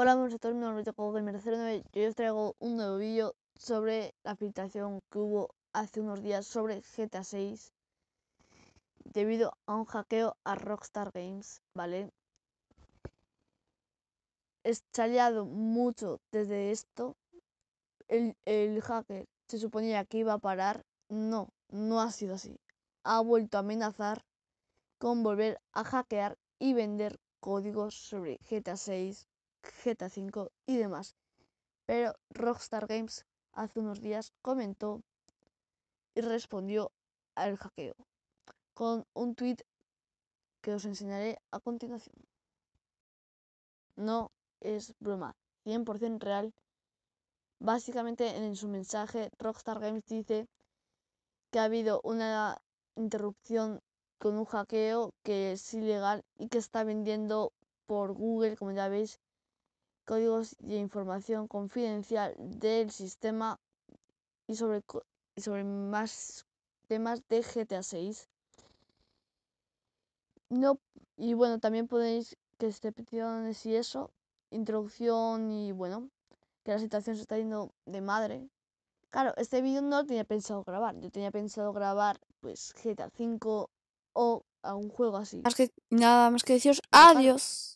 Hola, buenos a todos, mi nombre es Gamer09 y hoy os traigo un nuevo vídeo sobre la filtración que hubo hace unos días sobre GTA 6 debido a un hackeo a Rockstar Games, ¿vale? Se ha mucho desde esto, el, el hacker se suponía que iba a parar, no, no ha sido así, ha vuelto a amenazar con volver a hackear y vender códigos sobre GTA 6 GTA V y demás. Pero Rockstar Games hace unos días comentó y respondió al hackeo con un tweet que os enseñaré a continuación. No es broma, 100% real. Básicamente en su mensaje Rockstar Games dice que ha habido una interrupción con un hackeo que es ilegal y que está vendiendo por Google, como ya veis, códigos y información confidencial del sistema y sobre, sobre más temas de GTA 6. No, y bueno, también podéis que esté peticiones y eso, introducción y bueno, que la situación se está yendo de madre. Claro, este vídeo no lo tenía pensado grabar, yo tenía pensado grabar pues GTA 5 o algún juego así. nada más que deciros adiós.